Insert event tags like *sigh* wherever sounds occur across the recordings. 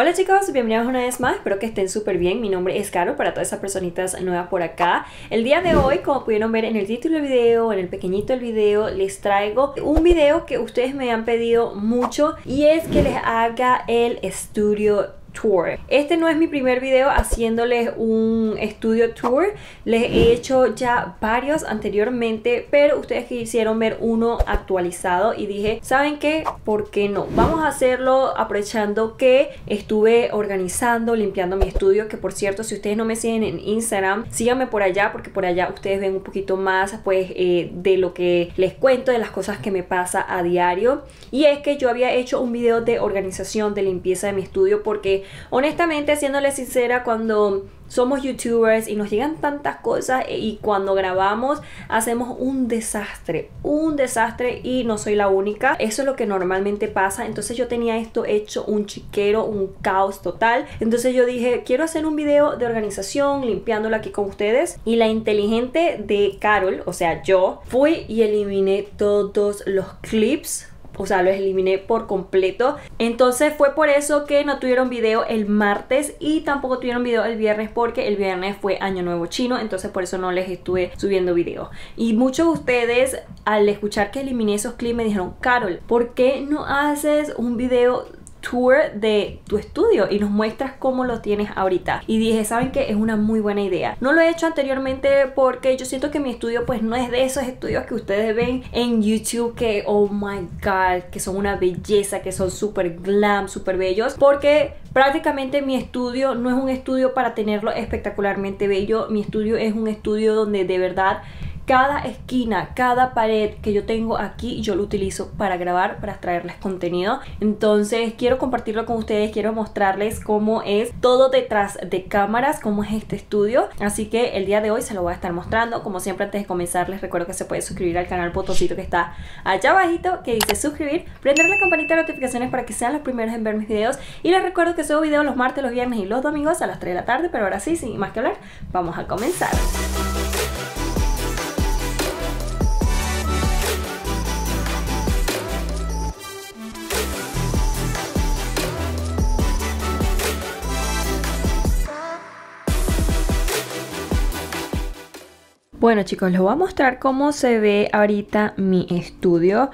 Hola chicos, bienvenidos una vez más, espero que estén súper bien, mi nombre es Caro para todas esas personitas nuevas por acá. El día de hoy, como pudieron ver en el título del video, en el pequeñito del video, les traigo un video que ustedes me han pedido mucho Y es que les haga el estudio Este no es mi primer video haciéndoles un estudio tour. Les he hecho ya varios anteriormente, pero ustedes quisieron ver uno actualizado y dije, ¿saben qué? ¿Por qué no? Vamos a hacerlo aprovechando que estuve organizando, limpiando mi estudio, que por cierto, si ustedes no me siguen en Instagram, síganme por allá porque por allá ustedes ven un poquito más pues eh, de lo que les cuento, de las cosas que me pasa a diario. Y es que yo había hecho un video de organización, de limpieza de mi estudio porque honestamente, siéndole sincera, cuando somos youtubers y nos llegan tantas cosas y cuando grabamos hacemos un desastre, un desastre y no soy la única. Eso es lo que normalmente pasa. Entonces yo tenía esto hecho un chiquero, un caos total. Entonces yo dije, quiero hacer un video de organización, limpiándolo aquí con ustedes. Y la inteligente de Carol, o sea yo, fui y eliminé todos los clips o sea, los eliminé por completo. Entonces fue por eso que no tuvieron video el martes y tampoco tuvieron video el viernes porque el viernes fue Año Nuevo Chino, entonces por eso no les estuve subiendo video. Y muchos de ustedes al escuchar que eliminé esos clips me dijeron, Carol, ¿por qué no haces un video tour de tu estudio y nos muestras cómo lo tienes ahorita. Y dije, ¿saben qué? Es una muy buena idea. No lo he hecho anteriormente porque yo siento que mi estudio pues no es de esos estudios que ustedes ven en YouTube que, oh my god, que son una belleza, que son súper glam, súper bellos. Porque prácticamente mi estudio no es un estudio para tenerlo espectacularmente bello. Mi estudio es un estudio donde de verdad cada esquina, cada pared que yo tengo aquí, yo lo utilizo para grabar, para traerles contenido. Entonces quiero compartirlo con ustedes, quiero mostrarles cómo es todo detrás de cámaras, cómo es este estudio. Así que el día de hoy se lo voy a estar mostrando. Como siempre antes de comenzar les recuerdo que se puede suscribir al canal botoncito que está allá abajito que dice suscribir, prender la campanita de notificaciones para que sean los primeros en ver mis videos. Y les recuerdo que subo videos los martes, los viernes y los domingos a las 3 de la tarde, pero ahora sí, sin más que hablar, vamos a comenzar. Bueno chicos, les voy a mostrar cómo se ve ahorita mi estudio.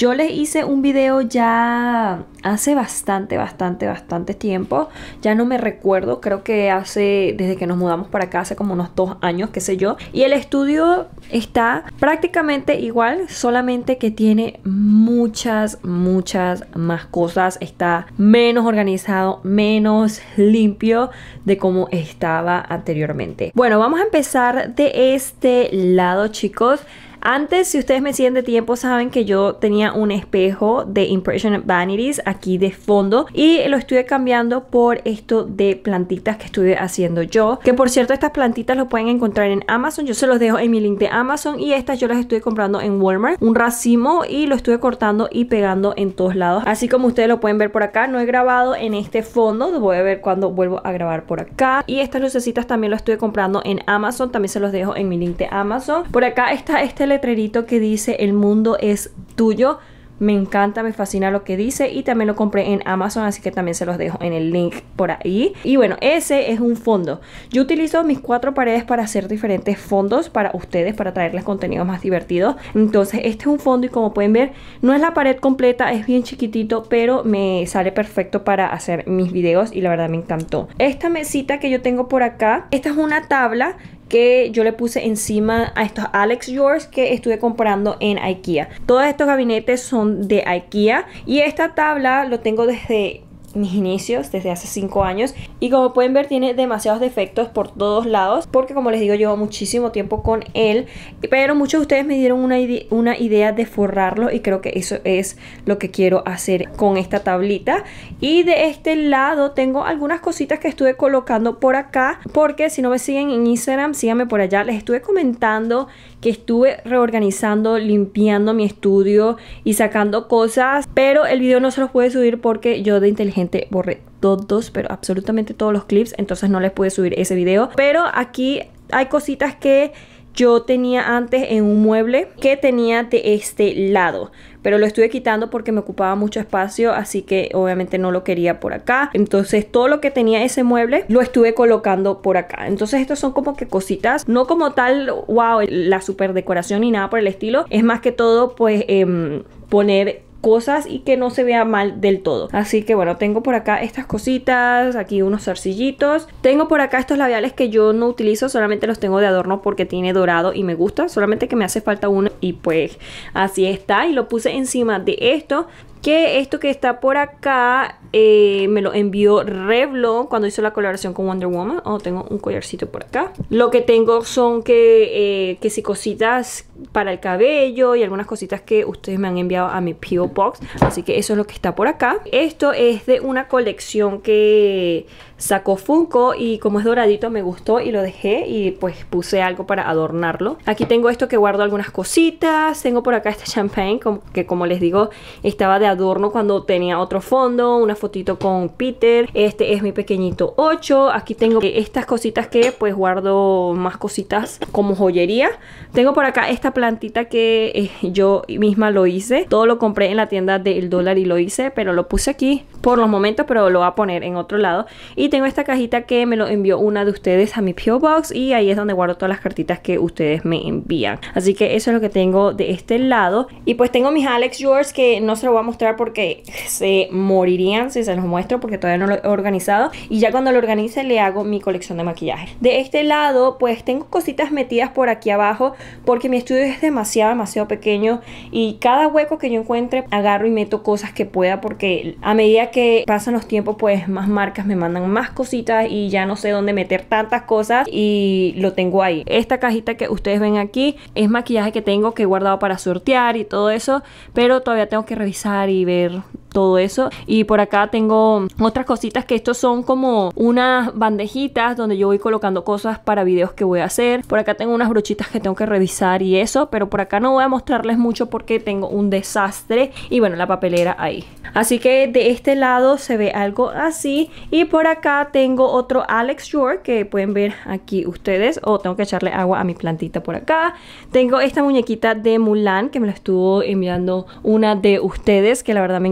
Yo les hice un video ya hace bastante, bastante, bastante tiempo. Ya no me recuerdo, creo que hace, desde que nos mudamos para acá, hace como unos dos años, qué sé yo. Y el estudio está prácticamente igual, solamente que tiene muchas, muchas más cosas. Está menos organizado, menos limpio de como estaba anteriormente. Bueno, vamos a empezar de este lado, chicos. Antes, si ustedes me siguen de tiempo, saben que yo tenía un espejo de Impression Vanities aquí de fondo y lo estuve cambiando por esto de plantitas que estuve haciendo yo. Que por cierto, estas plantitas lo pueden encontrar en Amazon. Yo se los dejo en mi link de Amazon y estas yo las estoy comprando en Walmart. Un racimo y lo estuve cortando y pegando en todos lados. Así como ustedes lo pueden ver por acá. No he grabado en este fondo. Voy a ver cuando vuelvo a grabar por acá. Y estas lucecitas también lo estuve comprando en Amazon. También se los dejo en mi link de Amazon. Por acá está este letrerito que dice el mundo es tuyo. Me encanta, me fascina lo que dice y también lo compré en Amazon, así que también se los dejo en el link por ahí. Y bueno, ese es un fondo. Yo utilizo mis cuatro paredes para hacer diferentes fondos para ustedes, para traerles contenido más divertido. Entonces, este es un fondo y como pueden ver, no es la pared completa, es bien chiquitito, pero me sale perfecto para hacer mis videos y la verdad me encantó. Esta mesita que yo tengo por acá, esta es una tabla que yo le puse encima a estos Alex Yours que estuve comprando en Ikea. Todos estos gabinetes son de Ikea y esta tabla lo tengo desde mis inicios desde hace 5 años. Y como pueden ver tiene demasiados defectos por todos lados porque como les digo llevo muchísimo tiempo con él pero muchos de ustedes me dieron una, una idea de forrarlo y creo que eso es lo que quiero hacer con esta tablita. Y de este lado tengo algunas cositas que estuve colocando por acá porque si no me siguen en Instagram síganme por allá. Les estuve comentando que estuve reorganizando, limpiando mi estudio y sacando cosas, pero el video no se los pude subir porque yo de inteligente borré todos, pero absolutamente todos los clips, entonces no les pude subir ese video. Pero aquí hay cositas que yo tenía antes en un mueble que tenía de este lado pero lo estuve quitando porque me ocupaba mucho espacio, así que obviamente no lo quería por acá. Entonces todo lo que tenía ese mueble lo estuve colocando por acá. Entonces estos son como que cositas, no como tal, wow, la super decoración ni nada por el estilo. Es más que todo pues eh, poner cosas y que no se vea mal del todo. Así que bueno, tengo por acá estas cositas, aquí unos zarcillitos. Tengo por acá estos labiales que yo no utilizo, solamente los tengo de adorno porque tiene dorado y me gusta. Solamente que me hace falta uno y pues así está. Y lo puse encima de esto que esto que está por acá eh, me lo envió Revlon cuando hizo la colaboración con Wonder Woman. Oh, tengo un collarcito por acá. Lo que tengo son que, eh, que si cositas para el cabello y algunas cositas que ustedes me han enviado a mi P.O. Box. Así que eso es lo que está por acá. Esto es de una colección que sacó Funko y como es doradito me gustó y lo dejé y pues puse algo para adornarlo. Aquí tengo esto que guardo algunas cositas. Tengo por acá este champagne que como les digo estaba de adorno cuando tenía otro fondo. Una fotito con Peter. Este es mi pequeñito 8. Aquí tengo estas cositas que pues guardo más cositas como joyería. Tengo por acá esta plantita que eh, yo misma lo hice. Todo lo compré en la tienda del dólar y lo hice, pero lo puse aquí por los momentos, pero lo voy a poner en otro lado. Y tengo esta cajita que me lo envió una de ustedes a mi PO Box y ahí es donde guardo todas las cartitas que ustedes me envían. Así que eso es lo que tengo de este lado. Y pues tengo mis Alex Yours que no se lo voy a mostrar porque se morirían si se los muestro porque todavía no lo he organizado. Y ya cuando lo organice le hago mi colección de maquillaje. De este lado pues tengo cositas metidas por aquí abajo porque mi estudio es demasiado, demasiado pequeño y cada hueco que yo encuentre agarro y meto cosas que pueda porque a medida que pasan los tiempos pues más marcas me mandan más cositas y ya no sé dónde meter tantas cosas y lo tengo ahí. Esta cajita que ustedes ven aquí es maquillaje que tengo que guardado para sortear y todo eso, pero todavía tengo que revisar y ver todo eso. Y por acá tengo otras cositas que estos son como unas bandejitas donde yo voy colocando cosas para videos que voy a hacer. Por acá tengo unas brochitas que tengo que revisar y eso pero por acá no voy a mostrarles mucho porque tengo un desastre y bueno la papelera ahí. Así que de este lado se ve algo así y por acá tengo otro Alex Shore que pueden ver aquí ustedes. O tengo que echarle agua a mi plantita por acá. Tengo esta muñequita de Mulan que me la estuvo enviando una de ustedes que la verdad me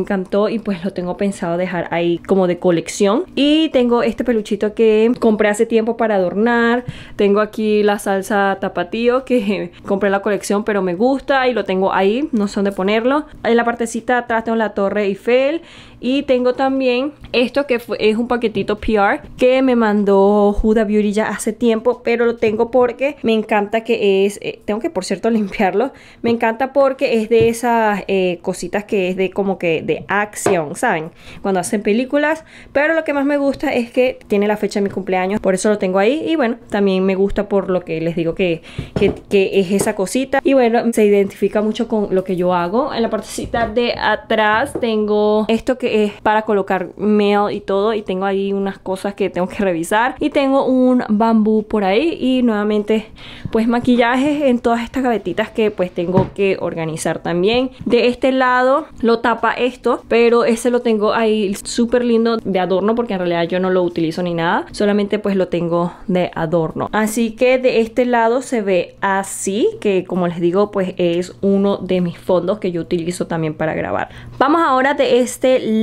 y pues lo tengo pensado dejar ahí como de colección. Y tengo este peluchito que compré hace tiempo para adornar. Tengo aquí la salsa tapatío que *laughs* compré la colección pero me gusta y lo tengo ahí, no sé dónde ponerlo. En la partecita atrás tengo la torre Eiffel y tengo también esto que es un paquetito PR que me mandó Huda Beauty ya hace tiempo, pero lo tengo porque me encanta que es, eh, tengo que por cierto *laughs* limpiarlo, me encanta porque es de esas eh, cositas que es de como que de acción, ¿saben? Cuando hacen películas, pero lo que más me gusta es que tiene la fecha de mi cumpleaños, por eso lo tengo ahí y bueno, también me gusta por lo que les digo que, que, que es esa cosita y bueno, se identifica mucho con lo que yo hago. En la partecita de atrás tengo esto que es para colocar mail y todo y tengo ahí unas cosas que tengo que revisar. Y tengo un bambú por ahí y nuevamente pues maquillaje en todas estas gavetitas que pues tengo que organizar también. De este lado lo tapa esto pero ese lo tengo ahí súper lindo de adorno porque en realidad yo no lo utilizo ni nada. Solamente pues lo tengo de adorno. Así que de este lado se ve así que como les digo pues es uno de mis fondos que yo utilizo también para grabar. Vamos ahora de este lado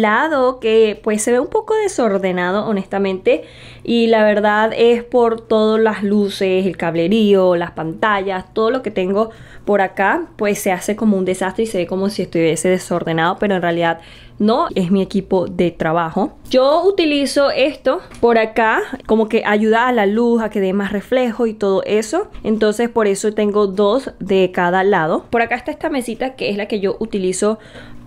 que pues se ve un poco desordenado honestamente y la verdad es por todas las luces, el cablerío, las pantallas, todo lo que tengo por acá pues se hace como un desastre y se ve como si estuviese desordenado pero en realidad no es mi equipo de trabajo. Yo utilizo esto por acá como que ayuda a la luz a que dé más reflejo y todo eso. Entonces por eso tengo dos de cada lado. Por acá está esta mesita que es la que yo utilizo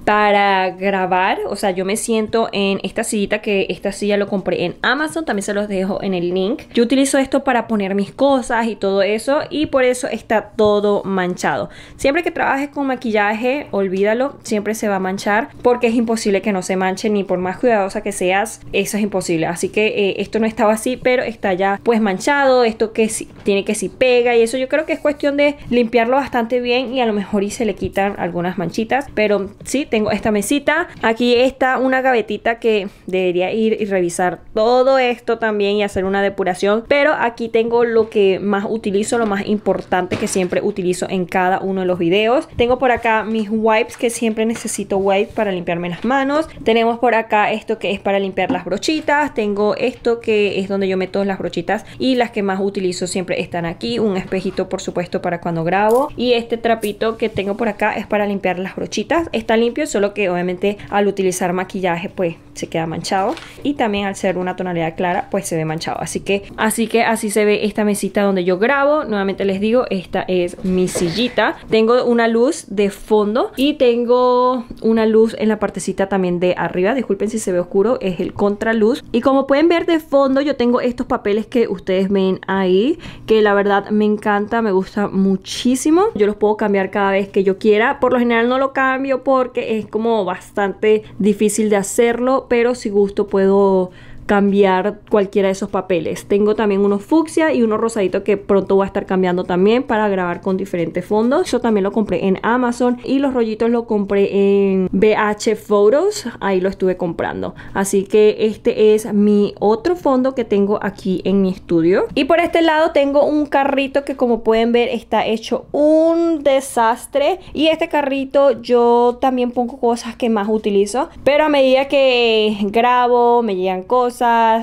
para grabar, o sea, yo me siento en esta sillita que esta silla lo compré en Amazon, también se los dejo en el link. Yo utilizo esto para poner mis cosas y todo eso y por eso está todo manchado. Siempre que trabajes con maquillaje, olvídalo, siempre se va a manchar porque es imposible que no se manche ni por más cuidadosa que seas, eso es imposible. Así que eh, esto no estaba así, pero está ya pues manchado, esto que sí, tiene que si pega y eso yo creo que es cuestión de limpiarlo bastante bien y a lo mejor y se le quitan algunas manchitas, pero sí, te tengo esta mesita. Aquí está una gavetita que debería ir y revisar todo esto también y hacer una depuración. Pero aquí tengo lo que más utilizo, lo más importante que siempre utilizo en cada uno de los videos. Tengo por acá mis wipes que siempre necesito wipes para limpiarme las manos. Tenemos por acá esto que es para limpiar las brochitas. Tengo esto que es donde yo meto las brochitas y las que más utilizo siempre están aquí. Un espejito por supuesto para cuando grabo. Y este trapito que tengo por acá es para limpiar las brochitas. Está limpio, solo que obviamente al utilizar maquillaje pues se queda manchado. Y también al ser una tonalidad clara pues se ve manchado. Así que así que así se ve esta mesita donde yo grabo. Nuevamente les digo, esta es mi sillita. Tengo una luz de fondo y tengo una luz en la partecita también de arriba. Disculpen si se ve oscuro, es el contraluz. Y como pueden ver de fondo yo tengo estos papeles que ustedes ven ahí, que la verdad me encanta, me gusta muchísimo. Yo los puedo cambiar cada vez que yo quiera. Por lo general no lo cambio porque es como bastante difícil de hacerlo, pero si gusto puedo cambiar cualquiera de esos papeles. Tengo también unos fucsia y uno rosadito que pronto voy a estar cambiando también para grabar con diferentes fondos. Eso también lo compré en Amazon y los rollitos lo compré en BH Photos. Ahí lo estuve comprando. Así que este es mi otro fondo que tengo aquí en mi estudio. Y por este lado tengo un carrito que como pueden ver está hecho un desastre. Y este carrito yo también pongo cosas que más utilizo. Pero a medida que grabo, me llegan cosas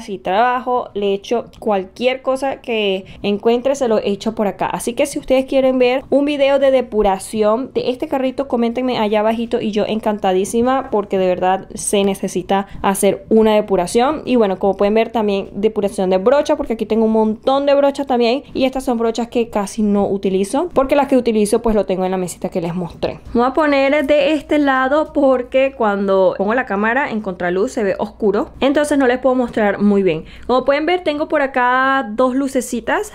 y trabajo, le echo cualquier cosa que encuentre, se lo echo por acá. Así que si ustedes quieren ver un video de depuración de este carrito, coméntenme allá abajito y yo encantadísima porque de verdad se necesita hacer una depuración. Y bueno, como pueden ver también depuración de brocha porque aquí tengo un montón de brochas también y estas son brochas que casi no utilizo porque las que utilizo pues lo tengo en la mesita que les mostré. Voy a poner de este lado porque cuando pongo la cámara en contraluz se ve oscuro, entonces no les puedo mostrar mostrar muy bien. Como pueden ver tengo por acá dos lucecitas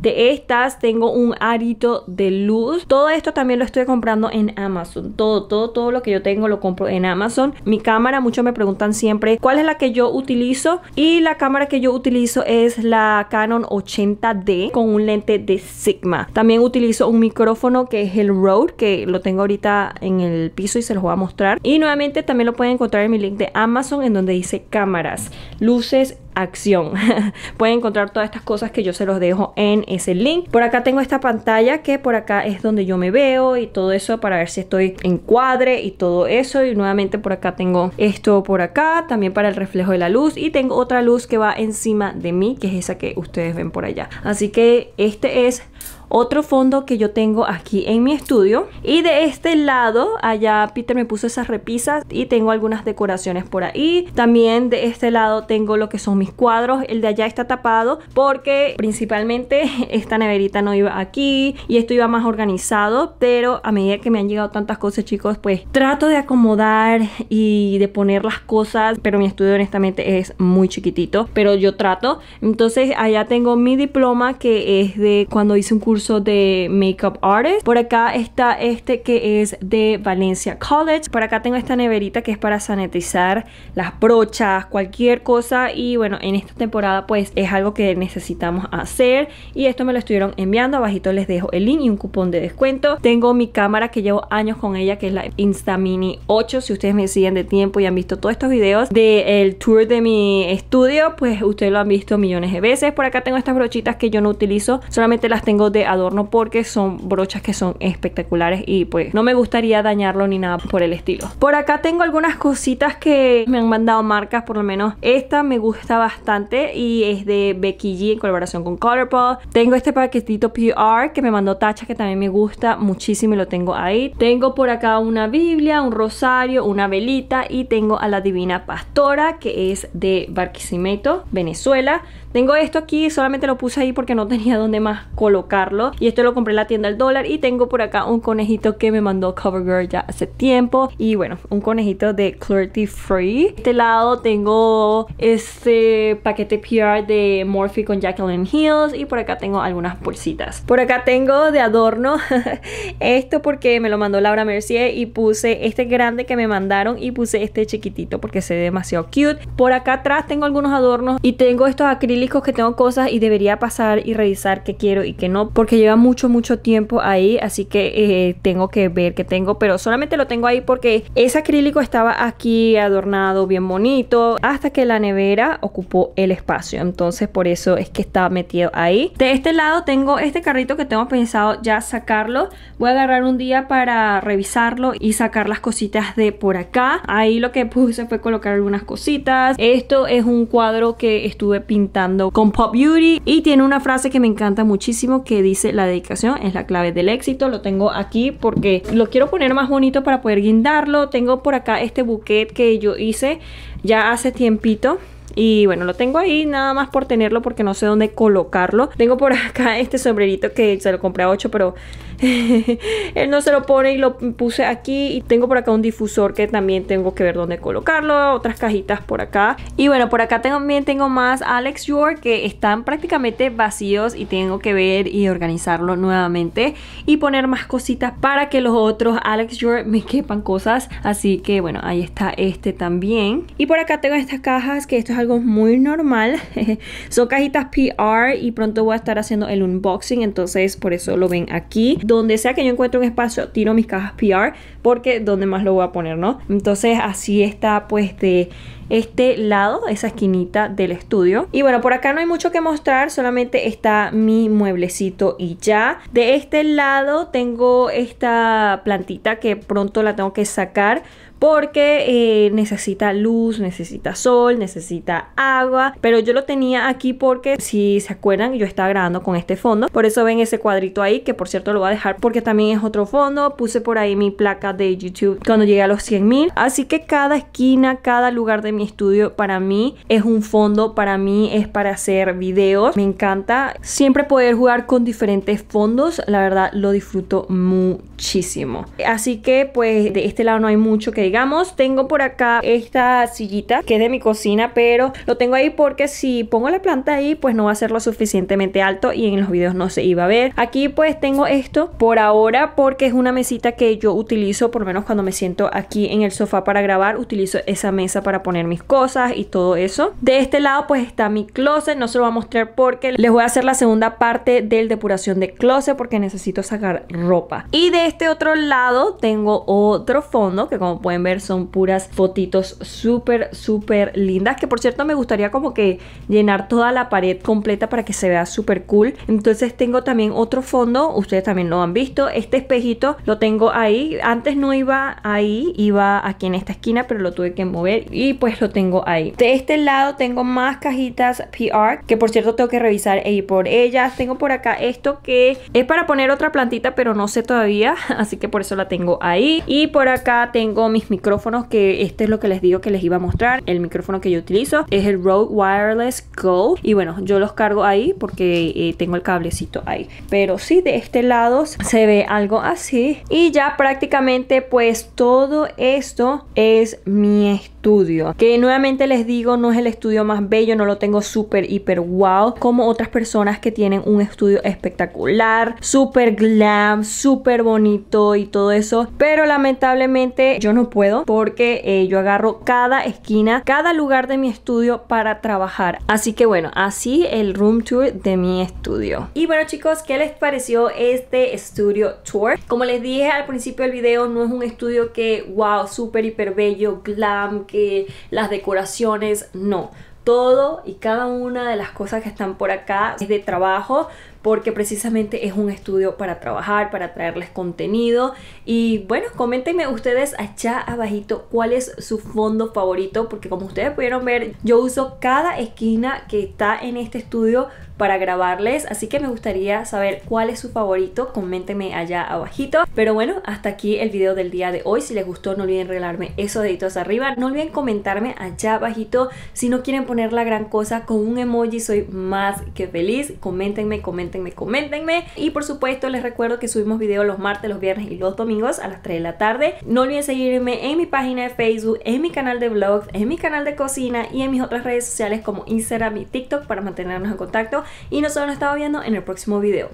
de estas tengo un arito de luz. Todo esto también lo estoy comprando en Amazon. Todo, todo, todo lo que yo tengo lo compro en Amazon. Mi cámara, muchos me preguntan siempre cuál es la que yo utilizo. Y la cámara que yo utilizo es la Canon 80D con un lente de Sigma. También utilizo un micrófono que es el Rode, que lo tengo ahorita en el piso y se los voy a mostrar. Y nuevamente también lo pueden encontrar en mi link de Amazon en donde dice cámaras, luces acción. *laughs* Pueden encontrar todas estas cosas que yo se los dejo en ese link. Por acá tengo esta pantalla que por acá es donde yo me veo y todo eso para ver si estoy en cuadre y todo eso. Y nuevamente por acá tengo esto por acá, también para el reflejo de la luz. Y tengo otra luz que va encima de mí, que es esa que ustedes ven por allá. Así que este es otro fondo que yo tengo aquí en mi estudio. Y de este lado, allá Peter me puso esas repisas y tengo algunas decoraciones por ahí. También de este lado tengo lo que son mis cuadros. El de allá está tapado porque principalmente *laughs* esta neverita no iba aquí y esto iba más organizado. Pero a medida que me han llegado tantas cosas, chicos, pues trato de acomodar y de poner las cosas. Pero mi estudio honestamente es muy chiquitito, pero yo trato. Entonces allá tengo mi diploma que es de cuando hice un curso de Makeup Artist. Por acá está este que es de Valencia College. Por acá tengo esta neverita que es para sanitizar las brochas, cualquier cosa. Y bueno, en esta temporada pues es algo que necesitamos hacer. Y esto me lo estuvieron enviando. Abajito les dejo el link y un cupón de descuento. Tengo mi cámara que llevo años con ella, que es la Instamini 8. Si ustedes me siguen de tiempo y han visto todos estos videos del tour de mi estudio, pues ustedes lo han visto millones de veces. Por acá tengo estas brochitas que yo no utilizo. Solamente las tengo de adorno porque son brochas que son espectaculares y pues no me gustaría dañarlo ni nada por el estilo. Por acá tengo algunas cositas que me han mandado marcas, por lo menos esta me gusta bastante y es de Becky G en colaboración con Colourpop. Tengo este paquetito PR que me mandó Tacha que también me gusta muchísimo y lo tengo ahí. Tengo por acá una Biblia, un rosario, una velita y tengo a la Divina Pastora que es de Barquisimeto, Venezuela. Tengo esto aquí, solamente lo puse ahí porque no tenía dónde más colocarlo. Y esto lo compré en la tienda del dólar. Y tengo por acá un conejito que me mandó CoverGirl ya hace tiempo. Y bueno, un conejito de Clarity Free. este lado tengo este paquete PR de Morphe con Jacqueline Hills. Y por acá tengo algunas bolsitas. Por acá tengo de adorno *laughs* esto porque me lo mandó Laura Mercier. Y puse este grande que me mandaron. Y puse este chiquitito porque se ve demasiado cute. Por acá atrás tengo algunos adornos. Y tengo estos acrílicos que tengo cosas y debería pasar y revisar qué quiero y qué no porque lleva mucho mucho tiempo ahí así que eh, tengo que ver qué tengo pero solamente lo tengo ahí porque ese acrílico estaba aquí adornado bien bonito hasta que la nevera ocupó el espacio. Entonces por eso es que está metido ahí. De este lado tengo este carrito que tengo pensado ya sacarlo. Voy a agarrar un día para revisarlo y sacar las cositas de por acá. Ahí lo que puse fue colocar algunas cositas. Esto es un cuadro que estuve pintando con Pop Beauty y tiene una frase que me encanta muchísimo que dice la dedicación es la clave del éxito lo tengo aquí porque lo quiero poner más bonito para poder guindarlo tengo por acá este buquet que yo hice ya hace tiempito y bueno, lo tengo ahí nada más por tenerlo porque no sé dónde colocarlo. Tengo por acá este sombrerito que se lo compré a 8, pero *laughs* él no se lo pone y lo puse aquí. Y tengo por acá un difusor que también tengo que ver dónde colocarlo. Otras cajitas por acá. Y bueno, por acá también tengo más Alex York que están prácticamente vacíos y tengo que ver y organizarlo nuevamente. Y poner más cositas para que los otros Alex York me quepan cosas. Así que bueno, ahí está este también. Y por acá tengo estas cajas que esto es algo muy normal. *laughs* Son cajitas PR y pronto voy a estar haciendo el unboxing. Entonces por eso lo ven aquí donde sea que yo encuentre un espacio, tiro mis cajas PR porque donde más lo voy a poner, ¿no? Entonces así está pues de este lado, esa esquinita del estudio. Y bueno, por acá no hay mucho que mostrar, solamente está mi mueblecito y ya. De este lado tengo esta plantita que pronto la tengo que sacar porque eh, necesita luz, necesita sol, necesita agua, pero yo lo tenía aquí porque si se acuerdan yo estaba grabando con este fondo, por eso ven ese cuadrito ahí que por cierto lo voy a dejar porque también es otro fondo, puse por ahí mi placa de YouTube cuando llegué a los 100 mil, así que cada esquina, cada lugar de mi estudio para mí es un fondo, para mí es para hacer videos, me encanta siempre poder jugar con diferentes fondos, la verdad lo disfruto muchísimo, así que pues de este lado no hay mucho que digamos. Tengo por acá esta sillita que es de mi cocina, pero lo tengo ahí porque si pongo la planta ahí, pues no va a ser lo suficientemente alto y en los videos no se iba a ver. Aquí pues tengo esto por ahora porque es una mesita que yo utilizo, por lo menos cuando me siento aquí en el sofá para grabar, utilizo esa mesa para poner mis cosas y todo eso. De este lado pues está mi closet, no se lo voy a mostrar porque les voy a hacer la segunda parte del depuración de closet porque necesito sacar ropa. Y de este otro lado tengo otro fondo que como pueden ver son puras fotitos súper, súper lindas. Que por cierto me gustaría como que llenar toda la pared completa para que se vea súper cool. Entonces tengo también otro fondo, ustedes también lo han visto. Este espejito lo tengo ahí. Antes no iba ahí, iba aquí en esta esquina, pero lo tuve que mover y pues lo tengo ahí. De este lado tengo más cajitas PR, que por cierto tengo que revisar e ir por ellas. Tengo por acá esto que es para poner otra plantita, pero no sé todavía, *laughs* así que por eso la tengo ahí. Y por acá tengo mis micrófonos que este es lo que les digo que les iba a mostrar. El micrófono que yo utilizo es el Rode Wireless Go y bueno, yo los cargo ahí porque eh, tengo el cablecito ahí. Pero sí, de este lado se ve algo así y ya prácticamente pues todo esto es mi estudio. Que nuevamente les digo, no es el estudio más bello, no lo tengo súper, hiper wow como otras personas que tienen un estudio espectacular, súper glam, súper bonito y todo eso. Pero lamentablemente yo no puedo porque eh, yo agarro cada esquina, cada lugar de mi estudio para trabajar. Así que bueno, así el room tour de mi estudio. Y bueno chicos, ¿qué les pareció este estudio tour? Como les dije al principio del video, no es un estudio que wow, súper hiper bello, glam, que las decoraciones, no todo y cada una de las cosas que están por acá es de trabajo porque precisamente es un estudio para trabajar, para traerles contenido. Y bueno, coméntenme ustedes allá abajito cuál es su fondo favorito, porque como ustedes pudieron ver, yo uso cada esquina que está en este estudio para grabarles, así que me gustaría saber cuál es su favorito, coméntenme allá abajito. Pero bueno, hasta aquí el video del día de hoy, si les gustó no olviden regalarme esos deditos arriba, no olviden comentarme allá abajito si no quieren poner la gran cosa con un emoji, soy más que feliz, coméntenme, coméntenme, coméntenme y por supuesto les recuerdo que subimos videos los martes, los viernes y los domingos a las 3 de la tarde. No olviden seguirme en mi página de Facebook, en mi canal de vlogs, en mi canal de cocina y en mis otras redes sociales como Instagram y TikTok para mantenernos en contacto y nosotros nos estamos viendo en el próximo video.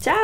¡Chao!